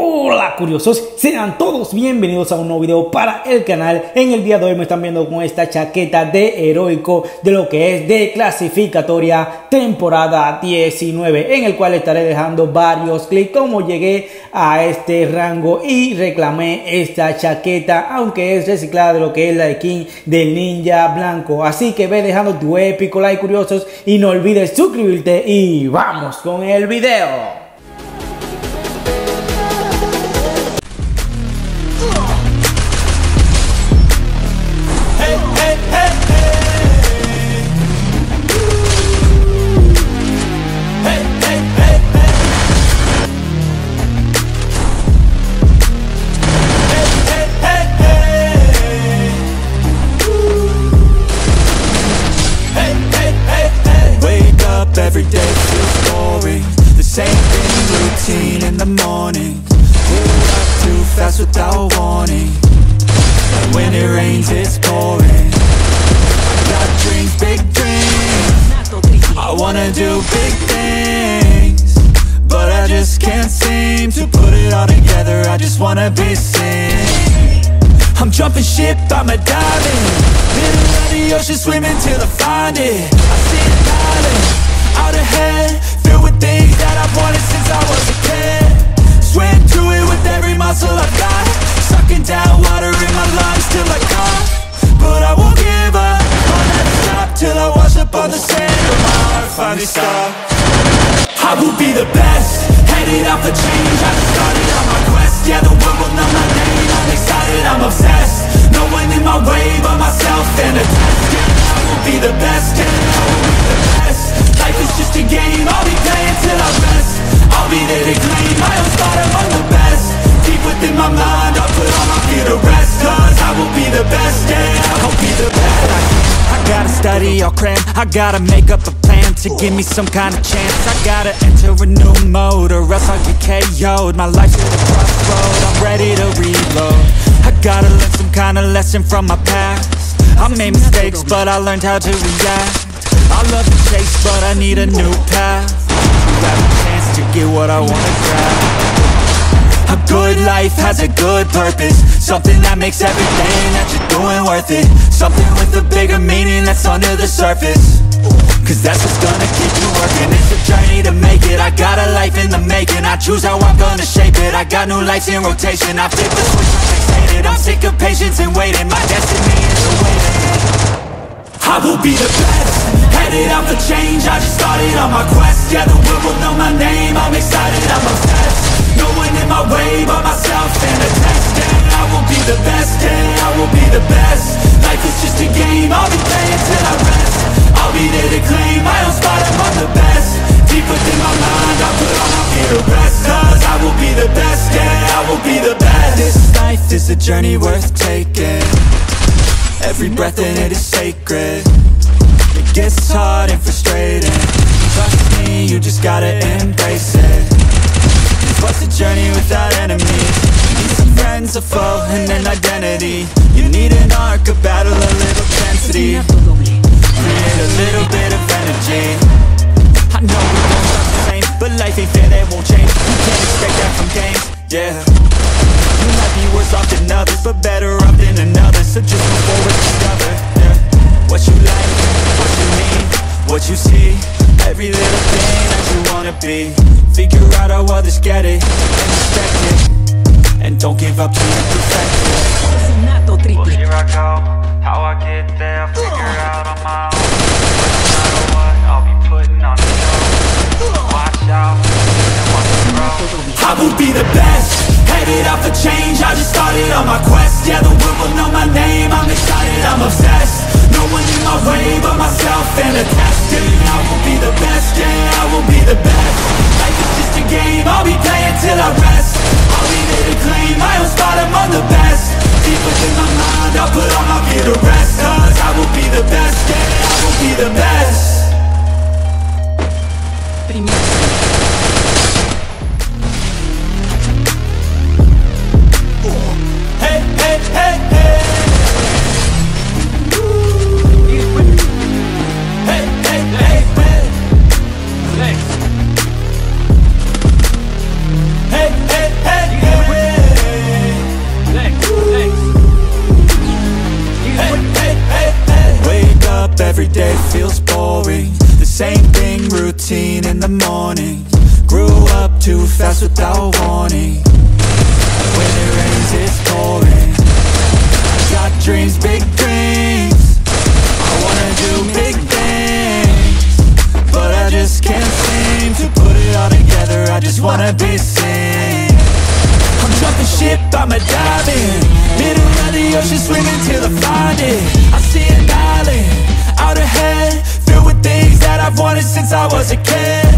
Hola curiosos, sean todos bienvenidos a un nuevo video para el canal. En el día de hoy me están viendo con esta chaqueta de heroico de lo que es de clasificatoria temporada 19 en el cual estaré dejando varios clics como llegué a este rango y reclamé esta chaqueta aunque es reciclada de lo que es la skin del ninja blanco. Así que ve dejando tu épico like curiosos y no olvides suscribirte y vamos con el video. Without warning And when it rains it's pouring. Got dreams, big dreams. I wanna do big things But I just can't seem to put it all together. I just wanna be seen. I'm jumping ship, I'm a diving Middle of the ocean, swimming till I find it. I see it island out ahead up on the sand and my heart finally stops I will be the best, headed out for change. I just started on my quest, yeah the world will know my name. I'm excited, I'm obsessed, no one in my way but myself I gotta make up a plan To give me some kind of chance. I gotta enter a new mode or else I'll get KO'd My life's at a crossroad, I'm ready to reload. I gotta learn some kind of lesson from my past. I made mistakes, but I learned how to react. I love the chase, but I need a new path. You have a chance to get what I wanna grab life has a good purpose. Something that makes everything that you're doing worth it. Something with a bigger meaning that's under the surface. Cause that's what's gonna keep you working. It's a journey to make it. I got a life in the making. I choose how I'm gonna shape it. I got new lights in rotation. I flip a switch, I'm fixated I'm sick of patience and waiting. My destiny is awaiting. I will be the best. Headed out for change. I just started on my quest. Yeah, the world will know my name. I'm excited, I'm obsessed One in my way by myself. And a test Yeah, I will be the best Yeah, I will be the best. Life is just a game I'll be playing till I rest. I'll be there to claim my own spot among the best. Deep within my mind I'll put all my fear to rest. Cause I will be the best Yeah, I will be the best. This life is a journey worth taking. Every breath in it is sacred. It gets hard and frustrating. Trust me, you just gotta embrace it without enemies? Need some friends, a foe, and an identity. You need an arc, a battle, a little density. Create a little bit of energy. I know we don't start the same But life ain't fair, that won't change. You can't expect that from games, yeah. You might be worse off than others But better off than another. So just move forward, discover yeah. What you like, what you need, what you see Every little thing that you wanna be. Figure out how others get it And respect it. And don't give up till you perfect it Well, here I go. How I get there, I'll figure out on my own. No matter what, I'll be putting on the show. Watch out, and watch it grow. I will be the best Headed out for change, I just started on my quest. Yeah, the world will know my name, I'm excited, I'm obsessed. No one in my way but myself and a test be the best every day feels boring. The same thing, routine in the morning. Grew up too fast without warning. When it rains it's pouring Got dreams, big dreams. I wanna do big things But I just can't seem to put it all together. I just wanna be seen. I'm jumping ship, I'm a diving Middle of the ocean, swimming till I find it. I see an island, out ahead with things that I've wanted since I was a kid.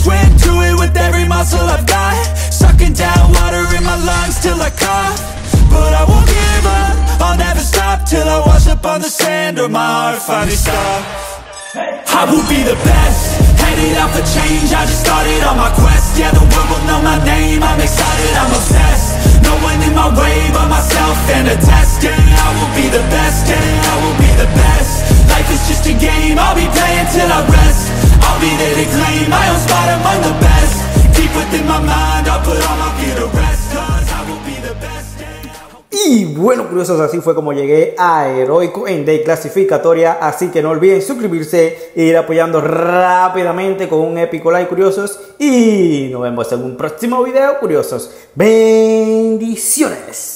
Swim to it with every muscle I've got. Sucking down water in my lungs till I cough. But I won't give up, I'll never stop Till I wash up on the sand or my heart finally stops. I will be the best. Headed out for change, I just started on my quest. Yeah, the my name, I'm excited, I'm obsessed. No one in my way but myself and a test. Yeah, I will be the best, yeah, I will be the best. Life is just a game, I'll be playing bueno, curiosos, así fue como llegué a Heroico en Day Clasificatoria. Así que no olviden suscribirse e ir apoyando rápidamente con un épico like, curiosos. Y nos vemos en un próximo video, curiosos. Bendiciones.